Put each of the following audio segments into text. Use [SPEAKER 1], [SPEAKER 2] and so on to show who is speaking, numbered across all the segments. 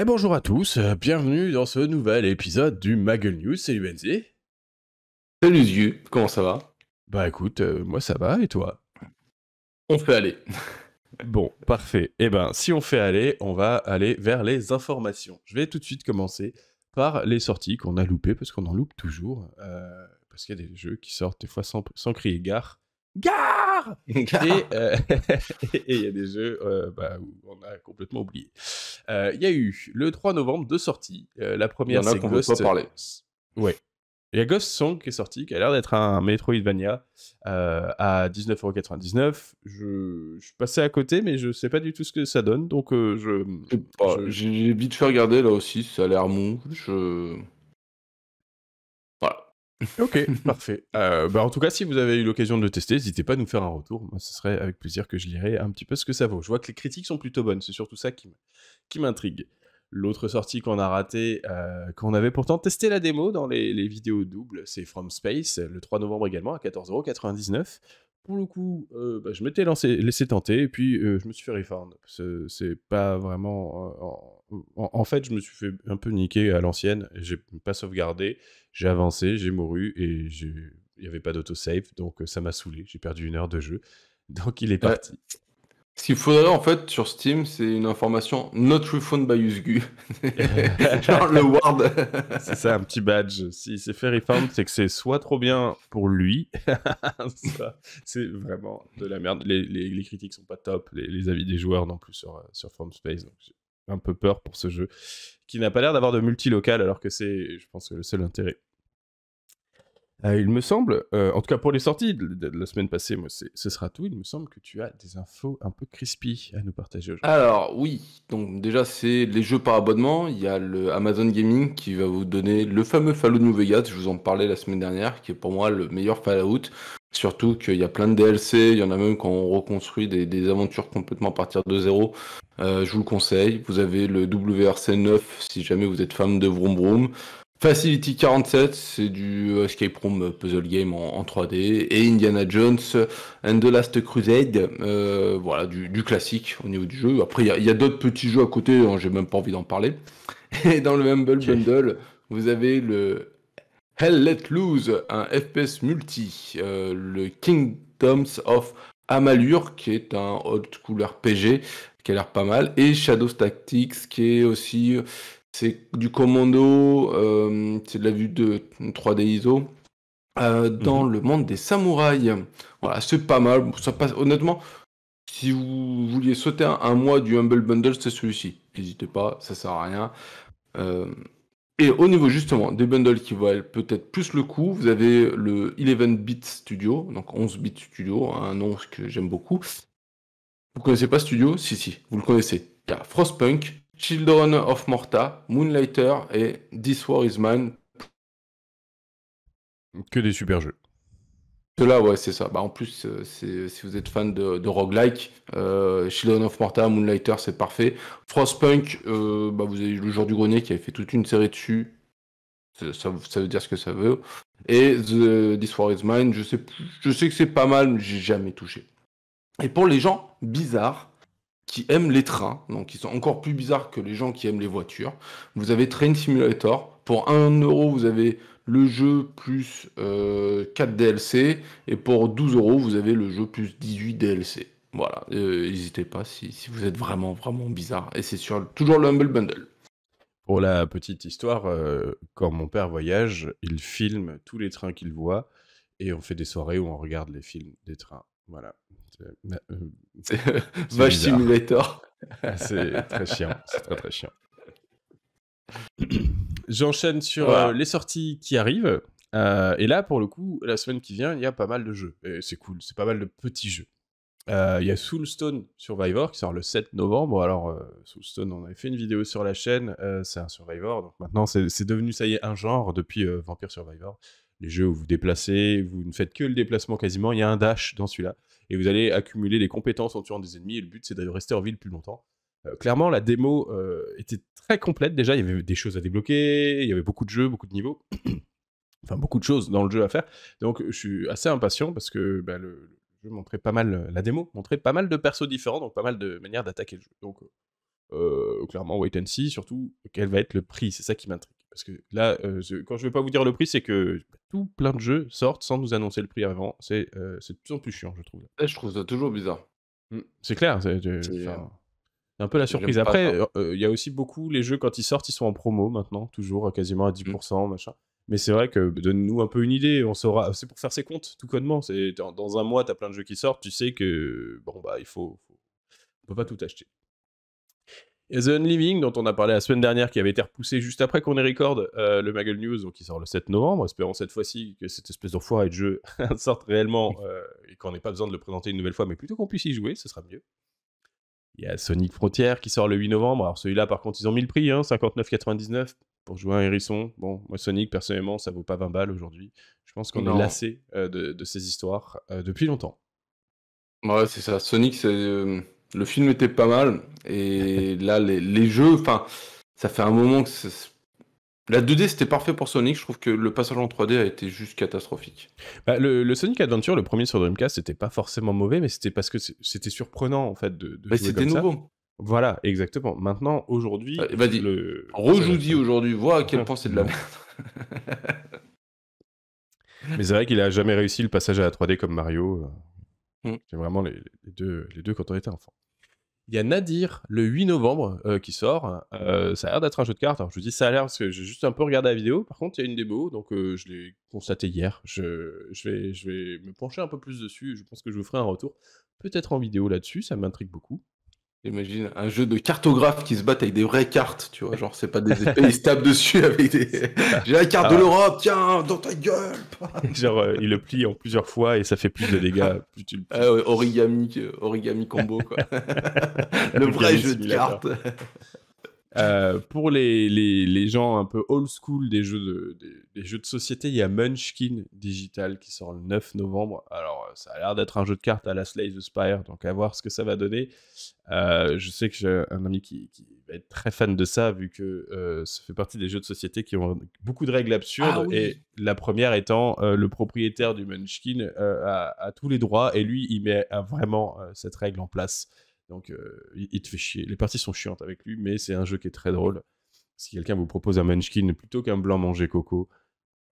[SPEAKER 1] Eh, bonjour à tous, euh, bienvenue dans ce nouvel épisode du Maggle News, salut Benzi.
[SPEAKER 2] Salut Ziu, comment ça va?
[SPEAKER 1] Bah écoute, euh, moi ça va, et toi?
[SPEAKER 2] On fait aller.
[SPEAKER 1] Bon, parfait. Eh ben, si on fait aller, on va aller vers les informations. Je vais tout de suite commencer par les sorties qu'on a loupées, parce qu'on en loupe toujours, euh, parce qu'il y a des jeux qui sortent des fois sans, sans crier gare. Gare Et euh, et il y a des jeux euh, bah, où on a complètement oublié. Euh, Il y a eu le 3 novembre deux sorties. La première, c'est Ghost.
[SPEAKER 2] pas parler.
[SPEAKER 1] Ouais. Il y a Ghost Song qui est sorti, qui a l'air d'être un Metroidvania à 19,99€. Je... je suis passé à côté, mais je sais pas du tout ce que ça donne, donc je...
[SPEAKER 2] J'ai vite fait regarder là aussi, ça a l'air mou. Je.
[SPEAKER 1] Ok, parfait. Euh, bah, en tout cas, si vous avez eu l'occasion de le tester, n'hésitez pas à nous faire un retour. Moi, ce serait avec plaisir que je lirai un petit peu ce que ça vaut. Je vois que les critiques sont plutôt bonnes, c'est surtout ça qui m'intrigue. L'autre sortie qu'on a raté, euh, qu'on avait pourtant testé la démo dans les, les vidéos doubles, c'est From Space, le 3 novembre également, à 14,99€. Pour le coup, euh, bah, je m'étais lancé, laissé tenter, et puis euh, je me suis fait refund. C'est pas vraiment... euh, en, fait, je me suis fait un peu niquer à l'ancienne, j'ai pas sauvegardé, j'ai avancé, j'ai mouru, et il n'y avait pas d'autosave, donc ça m'a saoulé, j'ai perdu une heure de jeu. Donc il est parti.
[SPEAKER 2] Ce qu'il faudrait en fait sur Steam, c'est une information not refund by Usgu. Genre le word.
[SPEAKER 1] C'est ça, un petit badge. Si c'est fait refund, c'est que c'est soit trop bien pour lui, c'est vraiment de la merde. Les, les- les critiques sont pas top, les, les avis des joueurs non plus sur, euh, sur From Space. Donc j'ai un peu peur pour ce jeu qui n'a pas l'air d'avoir de multi-local alors que c'est, je pense, le seul intérêt. Euh, il me semble, euh, en tout cas pour les sorties de, la semaine passée, moi, ce sera tout. Il me semble que tu as des infos un peu crispy à nous partager aujourd'hui.
[SPEAKER 2] Alors oui, donc déjà c'est les jeux par abonnement. Il y a le Amazon Gaming qui va vous donner le fameux Fallout New Vegas. Je vous en parlais la semaine dernière, qui est pour moi le meilleur Fallout. Surtout qu'il y a plein de DLC, il y en a même quand on reconstruit des, des aventures complètement à partir de zéro. Euh, je vous le conseille. Vous avez le WRC 9 si jamais vous êtes fan de Vroom Vroom. Facility 47, c'est du euh, escape room puzzle game en, en 3D. Et Indiana Jones and the Last Crusade, euh, voilà, du, du classique au niveau du jeu. Après, il y a, a d'autres petits jeux à côté, hein, j'ai même pas envie d'en parler. Et dans le Humble. Bundle, vous avez le Hell Let Loose, un FPS multi, euh, le Kingdoms of Amalur, qui est un old school RPG, qui a l'air pas mal, et Shadow Tactics, qui est aussi, c'est du commando, euh, c'est de la vue de 3D ISO, euh, dans le monde des samouraïs. Voilà, c'est pas mal. Bon, Ça passe, honnêtement, si vous vouliez sauter un, un mois du Humble Bundle, c'est celui-ci. N'hésitez pas, ça sert à rien. Euh, et au niveau justement des bundles qui valent peut-être plus le coup, vous avez le 11-bit Studio, donc 11-bit Studio, un nom que j'aime beaucoup. Vous connaissez pas Studio? Si, si, vous le connaissez. Il y a Frostpunk, Children of Morta, Moonlighter et This War is Mine.
[SPEAKER 1] Que des super jeux.
[SPEAKER 2] Ceux-là, ouais, c'est ça. Bah, en plus, euh, si vous êtes fan de, de roguelike, euh, Children of Morta, Moonlighter, c'est parfait. Frostpunk, euh, bah, vous avez eu le jour du grenier qui avait fait toute une série dessus. Ça, ça- ça veut dire ce que ça veut. Et The, This War is Mine, je sais, je sais que c'est pas mal, mais j'ai jamais touché. Et pour les gens bizarres qui aiment les trains, donc qui sont encore plus bizarres que les gens qui aiment les voitures, vous avez Train Simulator. Pour 1 euro, vous avez le jeu plus euh, 4 DLC. Et pour 12 euros, vous avez le jeu plus 18 DLC. Voilà, euh, n'hésitez pas si, vous êtes vraiment, vraiment bizarre. Et c'est toujours le Humble Bundle.
[SPEAKER 1] Pour la petite histoire, euh, quand mon père voyage, il filme tous les trains qu'il voit et on fait des soirées où on regarde les films des trains. Voilà. C'est euh,
[SPEAKER 2] Vache
[SPEAKER 1] bizarre.
[SPEAKER 2] Simulator.
[SPEAKER 1] c'est très chiant. C'est très très chiant. J'enchaîne sur
[SPEAKER 2] Voilà.
[SPEAKER 1] euh, les sorties qui arrivent. Euh, et là, pour le coup, la semaine qui vient, il y a pas mal de jeux. Et c'est cool, c'est pas mal de petits jeux. Euh, Il y a Soulstone Survivor qui sort le 7 novembre. Alors, euh, Soulstone, on avait fait une vidéo sur la chaîne. euh, c'est un Survivor. Donc maintenant, c'est devenu, ça y est, un genre depuis euh, Vampire Survivor. Les jeux où vous déplacez, vous ne faites que le déplacement quasiment. Il y a un dash dans celui-là. Et vous allez accumuler les compétences en tuant des ennemis. Et le but, c'est de rester en ville plus longtemps. Euh, clairement, la démo euh, était très complète déjà. Il y avait des choses à débloquer, il y avait beaucoup de jeux, beaucoup de niveaux. enfin, beaucoup de choses dans le jeu à faire. Donc, je suis assez impatient parce que bah, le, pas mal, la démo montrait pas mal de persos différents, donc pas mal de manières d'attaquer le jeu. Donc, euh, clairement, wait and see, surtout quel va être le prix, c'est ça qui m'intrigue. Parce que là, quand je vais pas vous dire le prix, c'est que tout plein de jeux sortent sans nous annoncer le prix avant. C'est de plus en plus chiant, je trouve.
[SPEAKER 2] Eh, je trouve ça toujours bizarre.
[SPEAKER 1] Mmh, c'est clair, c'est un peu la surprise. Après, il y a aussi beaucoup, les jeux, quand ils sortent, ils sont en promo maintenant, toujours quasiment à 10%, mmh. machin. Mais c'est vrai que donne-nous un peu une idée, on saura. C'est pour faire ses comptes, tout connement. C'est dans, un mois, tu as plein de jeux qui sortent, tu sais que bon bah il faut, faut... on peut pas tout acheter. The Unliving, dont on a parlé la semaine dernière, qui avait été repoussé juste après qu'on ait record euh, le Maggle News, donc qui sort le 7 novembre. Espérons cette fois-ci que cette espèce d'enfoiré de jeu sorte réellement euh, et qu'on n'ait pas besoin de le présenter une nouvelle fois, mais plutôt qu'on puisse y jouer, ce sera mieux. Il y a Sonic Frontier qui sort le 8 novembre. Alors celui-là, par contre, ils ont mis le prix, hein, 59,99 pour jouer un hérisson. Bon, moi, Sonic, personnellement, ça vaut pas 20 balles aujourd'hui. Je pense qu'on est lassé euh, de, de, ces histoires depuis longtemps.
[SPEAKER 2] Ouais, c'est ça. Sonic, c'est le film était pas mal. Et là, les, jeux, enfin, ça fait un moment que la 2D c'était parfait pour Sonic. Je trouve que le passage en 3D a été juste catastrophique.
[SPEAKER 1] Bah, le, Sonic Adventure, le premier sur Dreamcast, c'était pas forcément mauvais, mais c'était parce que c'était surprenant en fait de, de
[SPEAKER 2] C'était nouveau.
[SPEAKER 1] Voilà, exactement. Maintenant, aujourd'hui,
[SPEAKER 2] vas-y, le... rejoue-y aujourd'hui, vois à quel point c'est de la merde.
[SPEAKER 1] mais c'est vrai qu'il a jamais réussi le passage à la 3D comme Mario. Mm. C'est vraiment les, deux, les deux quand on était enfant. Il y a Nadir le 8 novembre euh, qui sort. Euh, ça a l'air d'être un jeu de cartes. Alors je vous dis ça a l'air parce que j'ai juste un peu regardé la vidéo. Par contre, il y a une démo, donc euh, je l'ai constaté hier. Je, je, vais, je vais me pencher un peu plus dessus. Je pense que je vous ferai un retour, peut-être en vidéo là-dessus. Ça m'intrigue beaucoup.
[SPEAKER 2] Imagine un jeu de cartographe qui se battent avec des vraies cartes, tu vois, genre c'est pas des épées, ils se tapent dessus avec des. J'ai la carte de l'Europe, tiens, dans ta gueule.
[SPEAKER 1] genre euh, il le plie en plusieurs fois et ça fait plus de dégâts. Plus tu le
[SPEAKER 2] ah origami, origami combo quoi. le vrai jeu de cartes.
[SPEAKER 1] Euh, pour les, les, les, gens un peu old school des jeux de, des, jeux de société, il y a Munchkin Digital qui sort le 9 novembre. Alors, euh, ça a l'air d'être un jeu de cartes à la Slay the Spire, donc à voir ce que ça va donner. Euh, je sais que j'ai un ami qui, qui, va être très fan de ça, vu que ça fait partie des jeux de société qui ont beaucoup de règles absurdes. Ah et la première étant le propriétaire du Munchkin a, a, tous les droits, et lui, il met vraiment cette règle en place. Donc, euh, il, te fait chier. Les parties sont chiantes avec lui, mais c'est un jeu qui est très drôle. Si quelqu'un vous propose un Munchkin plutôt qu'un blanc manger coco,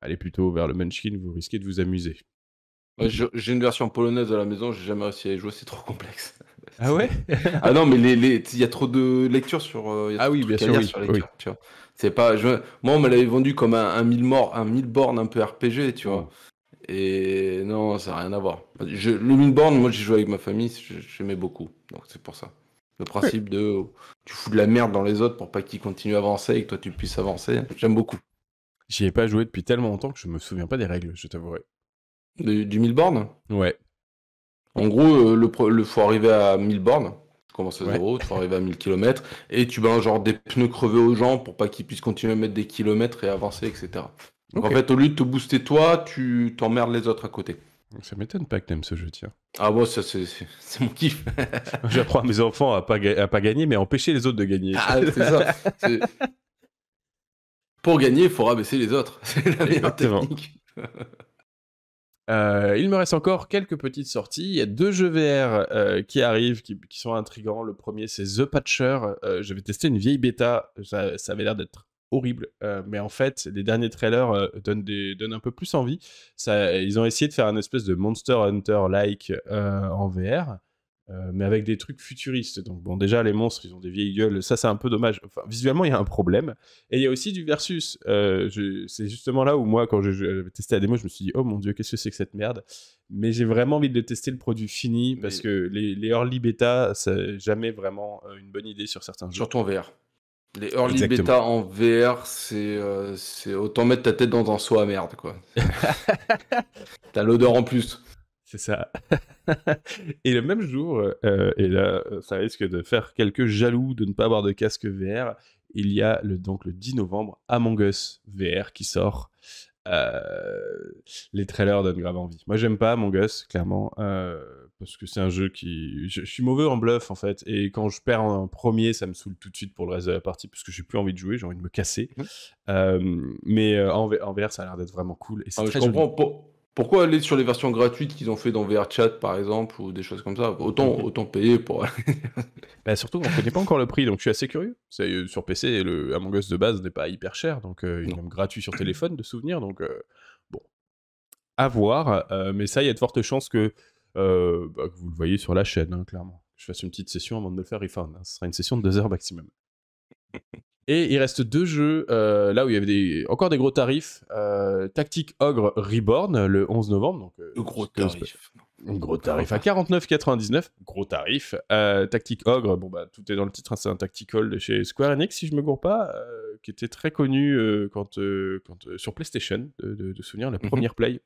[SPEAKER 1] allez plutôt vers le Munchkin, vous risquez de vous amuser.
[SPEAKER 2] j'ai une version polonaise à la maison, j'ai jamais réussi à y jouer, c'est trop complexe.
[SPEAKER 1] Ah ouais?
[SPEAKER 2] Ah non, mais il y a trop de lectures sur. Euh,
[SPEAKER 1] ah oui, bien sûr. Oui, oui.
[SPEAKER 2] C'est pas. Moi, on me l'avait vendu comme un, un 1000 morts, un 1000 bornes un peu RPG, tu vois. Et non, ça n'a rien à voir. Je, le Moonborn, moi j'ai joué avec ma famille, j'aimais beaucoup. Donc c'est pour ça. Le principe de tu fous de la merde dans les autres pour pas qu'ils continuent à avancer et que toi tu puisses avancer, j'aime beaucoup.
[SPEAKER 1] J'y ai pas joué depuis tellement longtemps que je me souviens pas des règles, je t'avouerai.
[SPEAKER 2] Du, 1000 bornes
[SPEAKER 1] Ouais.
[SPEAKER 2] En gros, euh, le, le, faut arriver à 1000 bornes. Tu commences à zéro, tu faut arriver à 1000 km et tu balances genre des pneus crevés aux gens pour pas qu'ils puissent continuer à mettre des kilomètres et avancer, etc. En fait, au lieu de te booster toi, tu t'emmerdes les autres à côté.
[SPEAKER 1] Ça m'étonne pas que t'aimes ce jeu, tiens.
[SPEAKER 2] Ah bon, ça c'est mon kiff.
[SPEAKER 1] J'apprends à mes enfants à pas, à pas gagner, mais à empêcher les autres de gagner.
[SPEAKER 2] Ah, c'est ça. Pour gagner, il faut rabaisser les autres. C'est la meilleure technique.
[SPEAKER 1] Euh, il me reste encore quelques petites sorties. Il y a deux jeux VR euh, qui arrivent, qui, sont intrigants. Le premier, c'est The Patcher. Euh, je vais tester une vieille bêta. Ça, ça avait l'air d'être horrible. Euh, mais en fait, les derniers trailers euh, donnent, des, donnent un peu plus envie. Ça, ils ont essayé de faire un espèce de Monster Hunter-like euh, en VR. mais avec des trucs futuristes. Donc bon, déjà les monstres, ils ont des vieilles gueules. Ça, c'est un peu dommage. Enfin, visuellement, il y a un problème. Et il y a aussi du versus. c'est justement là où moi, quand j'ai testé la démo, je me suis dit, oh mon dieu, qu'est-ce que c'est que cette merde? Mais j'ai vraiment envie de tester le produit fini parce que les, les early beta, c'est jamais vraiment une bonne idée sur certains jeux.
[SPEAKER 2] Surtout en VR. Les early beta en VR, euh, c'est autant mettre ta tête dans un seau à merde, quoi. T'as l'odeur en plus.
[SPEAKER 1] C'est ça. et le même jour, euh, et là, ça risque de faire quelques jaloux de ne pas avoir de casque VR, il y a le, donc le 10 novembre Among Us VR qui sort. Euh, les trailers donnent grave envie. Moi, j'aime pas Among Us, clairement, euh, parce que c'est un jeu qui. Je, suis mauvais en bluff, en fait, et quand je perds en premier, ça me saoule tout de suite pour le reste de la partie, parce que j'ai plus envie de jouer, j'ai envie de me casser. Euh, mais en, VR, ça a l'air d'être vraiment cool. Et
[SPEAKER 2] ah, je comprends. Pourquoi aller sur les versions gratuites qu'ils ont fait dans VRChat par exemple ou des choses comme ça? Autant, autant payer pour.
[SPEAKER 1] bah, surtout, on ne connaît pas encore le prix, donc je suis assez curieux. Euh, sur PC, le Among Us de base n'est pas hyper cher, donc euh, il est même gratuit sur téléphone de souvenir, donc euh, bon, à voir. mais ça, il y a de fortes chances que, bah, que vous le voyez sur la chaîne, hein, clairement. Je fasse une petite session avant de me le faire refund. Hein. Ce sera une session de deux heures maximum. Et il reste deux jeux euh, là où il y avait des, encore des gros tarifs. Euh, Tactic Ogre Reborn le 11 novembre. Donc,
[SPEAKER 2] euh, gros tarif.
[SPEAKER 1] Gros tarif à 49,99. Gros tarif. Tactic Ogre, bon bah tout est dans le titre, hein, c'est un tactical de chez Square Enix si je me gourre pas, qui était très connu quand, quand sur PlayStation, de, de, souvenir, la mhm. première play.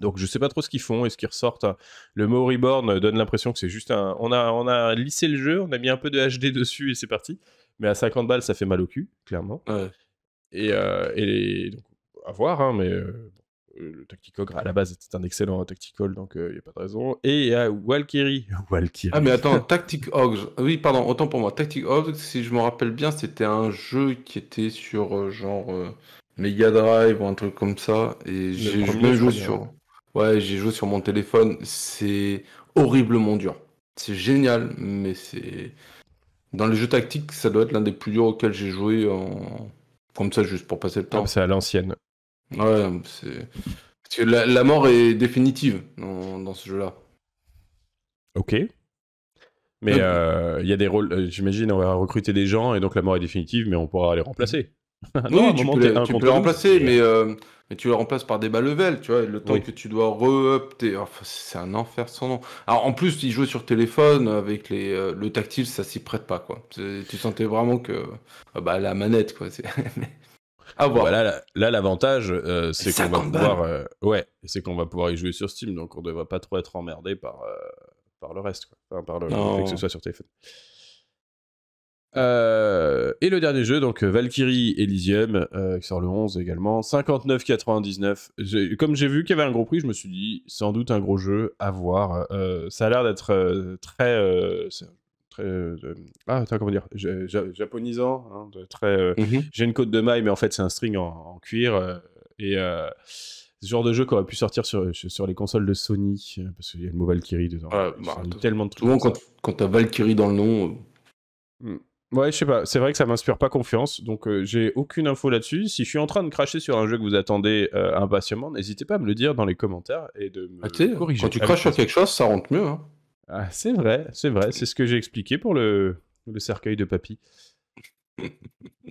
[SPEAKER 1] Donc je sais pas trop ce qu'ils font et ce qu'ils ressortent. Le mot Reborn donne l'impression que c'est juste un. On a, on a lissé le jeu, on a mis un peu de HD dessus et c'est parti. Mais à 50 balles, ça fait mal au cul, clairement. Et, euh, et donc, à voir, hein, mais euh, le Tacticogre à la base était un excellent Tactical, donc il euh, n'y a pas de raison. Et il y a.
[SPEAKER 2] Ah, mais attends, Tactic Ogre. Oui, pardon, autant pour moi. Tactic Ogre, si je me rappelle bien, c'était un jeu qui était sur genre Mega Drive ou un truc comme ça. Et j'ai joué sur. Ouais, j'ai joué sur mon téléphone. C'est horriblement dur. C'est génial, mais c'est. Dans les jeux tactiques, ça doit être l'un des plus durs auxquels j'ai joué en... comme ça, juste pour passer le temps.
[SPEAKER 1] c'est à l'ancienne.
[SPEAKER 2] Ouais, c'est. Parce que la, mort est définitive dans, ce jeu-là.
[SPEAKER 1] Ok. Mais euh, il y a des rôles, euh, j'imagine, on va recruter des gens et donc la mort est définitive, mais on pourra les remplacer.
[SPEAKER 2] oui, tu, peux les, tu peux les, remplacer, mais euh, mais tu le remplaces par des bas level, tu vois, le temps que tu dois re-up, c'est un enfer sans nom. Alors en plus, il jouait sur téléphone avec les, euh, le tactile, ça s'y prête pas, quoi. Tu sentais vraiment que euh, bah, la manette, quoi.
[SPEAKER 1] à voir. Bah, là, là, l'avantage, euh, c'est qu'on va pouvoir, ouais, c'est qu'on va pouvoir y jouer sur Steam, donc on devrait pas trop être emmerdé par, par le reste, quoi. par le fait que ce soit sur téléphone. Euh, et le dernier jeu, donc Valkyrie Elysium, euh, qui sort le 11 également, 59,99. Comme j'ai vu qu'il y avait un gros prix, je me suis dit, sans doute un gros jeu à voir. Euh, ça a l'air d'être très. très ah, attends, comment dire? Japonisant. Hein, très. Mhm. J'ai une côte de maille, mais en fait, c'est un string en, cuir. et. ce genre de jeu qui aurait pu sortir sur, sur les consoles de Sony, parce qu'il y a le mot Valkyrie dedans.
[SPEAKER 2] Bah, tellement de trucs. Souvent, quand, quand tu as Valkyrie dans le nom,
[SPEAKER 1] hmm. Ouais, je sais pas. C'est vrai que ça m'inspire pas confiance, donc euh, j'ai aucune info là-dessus. Si je suis en train de cracher sur un jeu que vous attendez euh, impatiemment, n'hésitez pas à me le dire dans les commentaires et de me
[SPEAKER 2] ah, corriger. Quand tu craches sur quelque chose, ça rentre mieux. Hein.
[SPEAKER 1] Ah, c'est vrai, c'est vrai. C'est ce que j'ai expliqué pour le, le cercueil de papy.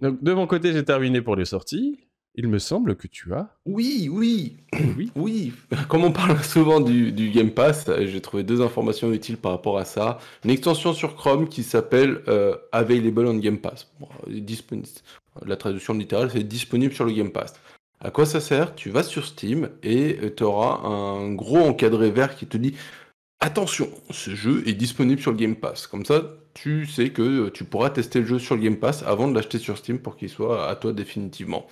[SPEAKER 1] donc de mon côté, j'ai terminé pour les sorties. Il me semble que tu as.
[SPEAKER 2] Oui, oui, oui, oui. Comme on parle souvent du, Game Pass, j'ai trouvé deux informations utiles par rapport à ça. Une extension sur Chrome qui s'appelle euh, Available on Game Pass. La traduction littérale, c'est disponible sur le Game Pass. À quoi ça sert? Tu vas sur Steam et tu auras un gros encadré vert qui te dit Attention, ce jeu est disponible sur le Game Pass. Comme ça, tu sais que tu pourras tester le jeu sur le Game Pass avant de l'acheter sur Steam pour qu'il soit à toi définitivement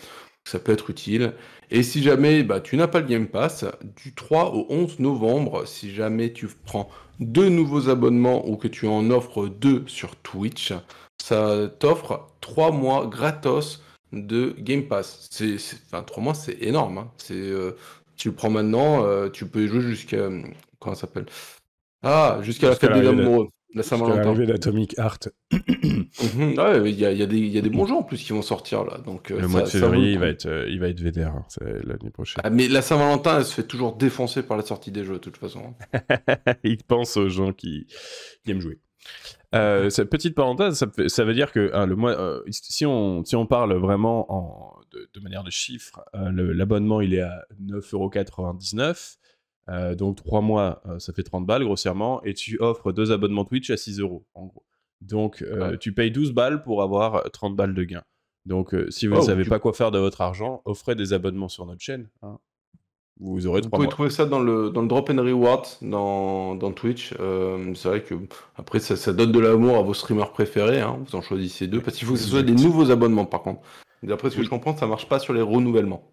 [SPEAKER 2] ça peut être utile. Et si jamais bah, tu n'as pas le Game Pass, du 3 au 11 novembre, si jamais tu prends deux nouveaux abonnements ou que tu en offres deux sur Twitch, ça t'offre trois mois gratos de Game Pass. C'est, enfin, trois mois, c'est énorme. Hein. C'est, euh, tu le prends maintenant, euh, tu peux jouer jusqu'à. Comment ça s'appelle? Ah, jusqu'à la fête des amoureux.
[SPEAKER 1] La Saint-Valentin. d'Atomic Art.
[SPEAKER 2] Mhm. il y, a, des bons jeux en plus qui vont sortir là. Donc,
[SPEAKER 1] euh, le mois de février, il va être, euh, il va être VDR hein, l'année prochaine.
[SPEAKER 2] Ah, mais la Saint-Valentin, elle se fait toujours défoncer par la sortie des jeux de toute façon.
[SPEAKER 1] il pense aux gens qui, aiment jouer. Euh, cette petite parenthèse, ça, veut dire que hein, le mois, si, on, si on parle vraiment en, de, de manière de chiffres, l'abonnement il est à 9,99€. Euh, donc 3 mois, euh, ça fait 30 balles grossièrement, et tu offres deux abonnements Twitch à 6 euros en gros. Donc euh, tu payes 12 balles pour avoir 30 balles de gain. Donc si vous ne oh, savez pas quoi faire de votre argent, offrez des abonnements sur notre chaîne. Hein. Vous aurez 3
[SPEAKER 2] Vous pouvez trouver ça dans le, dans le Drop and Reward dans, dans Twitch. c'est vrai que après ça, ça donne de l'amour à vos streamers préférés. Hein. Vous en choisissez deux parce qu'il faut que ce soit des nouveaux abonnements par contre. D'après ce que je comprends, ça marche pas sur les renouvellements.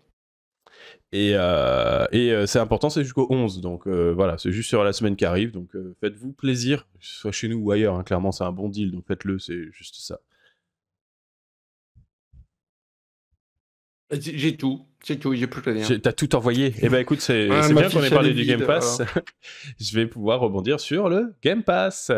[SPEAKER 1] Et, euh, euh, c'est important, c'est jusqu'au 11. Donc euh, voilà, c'est juste sur la semaine qui arrive. Donc faites-vous plaisir, soit chez nous ou ailleurs. Hein, clairement, c'est un bon deal. Donc faites-le, c'est juste ça.
[SPEAKER 2] J'ai tout. C'est tout, j'ai plus rien.
[SPEAKER 1] J'ai- T'as tout envoyé. Eh ben écoute, c'est bien qu'on ait parlé du Game Pass. Je vais pouvoir rebondir sur le Game Pass.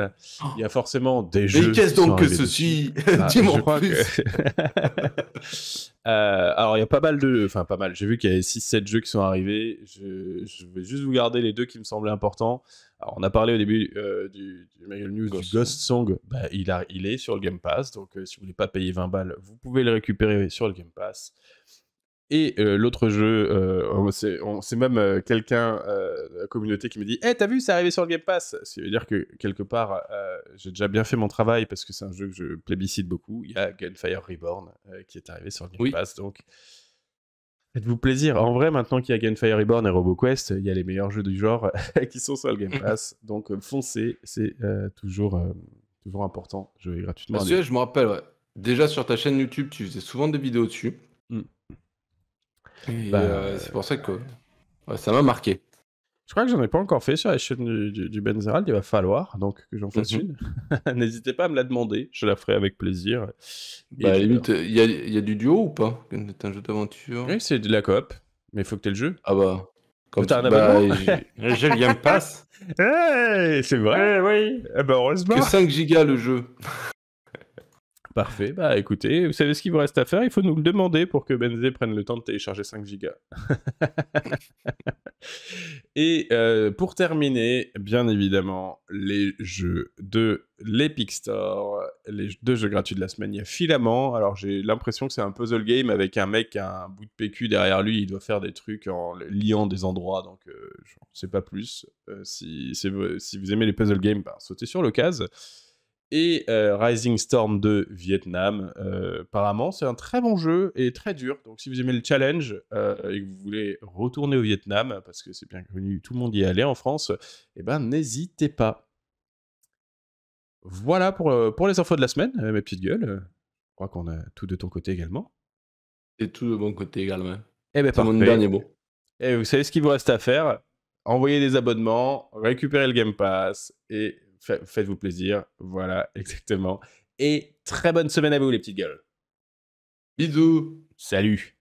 [SPEAKER 1] Il y a forcément des jeux.
[SPEAKER 2] Mais qu'est-ce donc que ceci
[SPEAKER 1] Ah,
[SPEAKER 2] Dis-moi plus.
[SPEAKER 1] que- Euh, alors, il y a pas mal de. Enfin, pas mal. J'ai vu qu'il y avait 6-7 jeux qui sont arrivés. Je... je vais juste vous garder les deux qui me semblaient importants. Alors, on a parlé au début euh, du, du News
[SPEAKER 2] Ghost
[SPEAKER 1] du Ghost Song. Bah, il, a... il est sur le Game Pass. Donc, euh, si vous voulez pas payer 20 balles, vous pouvez le récupérer sur le Game Pass. Et euh, l'autre jeu, euh, c'est c'est même euh, quelqu'un euh, de la communauté qui me dit Eh, t'as vu, c'est arrivé sur le Game Pass Ce qui veut dire que quelque part, euh, j'ai déjà bien fait mon travail parce que c'est un jeu que je plébiscite beaucoup. Il y a Gunfire Reborn euh, qui est arrivé sur le Game
[SPEAKER 2] Oui.
[SPEAKER 1] Pass. Donc, faites-vous plaisir. En vrai, maintenant qu'il y a Gunfire Reborn et RoboQuest, il y a les meilleurs jeux du genre qui sont sur le Game Pass. Donc, euh, foncez, c'est euh, toujours, euh, toujours important. Jouer gratuitement.
[SPEAKER 2] que je me rappelle, ouais. déjà sur ta chaîne YouTube, tu faisais souvent des vidéos dessus.
[SPEAKER 1] Mm. Bah,
[SPEAKER 2] euh, c'est pour ça que ouais, ça m'a marqué.
[SPEAKER 1] Je crois que j'en ai pas encore fait sur la chaîne du, du, du Benzerald. Il va falloir donc que j'en fasse
[SPEAKER 2] Mhm.
[SPEAKER 1] une. N'hésitez pas à me la demander. Je la ferai avec plaisir.
[SPEAKER 2] Bah, à limite, il y a, il y a du duo ou pas? C'est un jeu d'aventure
[SPEAKER 1] Oui, c'est de la coop. Mais il faut que tu aies le jeu.
[SPEAKER 2] Ah bah. Comme
[SPEAKER 1] T'as un
[SPEAKER 2] bah,
[SPEAKER 1] abonnement
[SPEAKER 2] j'ai j'ai le Game Pass.
[SPEAKER 1] Hey, c'est vrai
[SPEAKER 2] oui.
[SPEAKER 1] Eh ben heureusement.
[SPEAKER 2] Que 5 gigas le jeu.
[SPEAKER 1] Parfait. Bah écoutez, vous savez ce qu'il vous reste à faire? Il faut nous le demander pour que Benzé prenne le temps de télécharger 5 gigas. Et euh, pour terminer, bien évidemment, les jeux de l'Epic Store, les deux jeux gratuits de la semaine. Il y a Filament. Alors j'ai l'impression que c'est un puzzle game avec un mec un bout de PQ derrière lui. Il doit faire des trucs en liant des endroits. Donc euh, je ne sais pas plus. Euh, si, si vous aimez les puzzle games, bah, sautez sur l'occasion. Et euh, Rising Storm 2 Vietnam. Euh, apparemment, c'est un très bon jeu et très dur. Donc, si vous aimez le challenge euh, et que vous voulez retourner au Vietnam, parce que c'est bien connu, tout le monde y est allé en France, eh ben, n'hésitez pas. Voilà pour, pour les infos de la semaine, mes petites gueules. Je crois qu'on a tout de ton côté également.
[SPEAKER 2] Et tout de bon côté également.
[SPEAKER 1] Eh ben,
[SPEAKER 2] C'est mon dernier mot.
[SPEAKER 1] Et vous savez ce qu'il vous reste à faire? Envoyez des abonnements, récupérez le Game Pass et faites-vous plaisir. Voilà, exactement. Et très bonne semaine à vous, les petites gueules.
[SPEAKER 2] Bisous.
[SPEAKER 1] Salut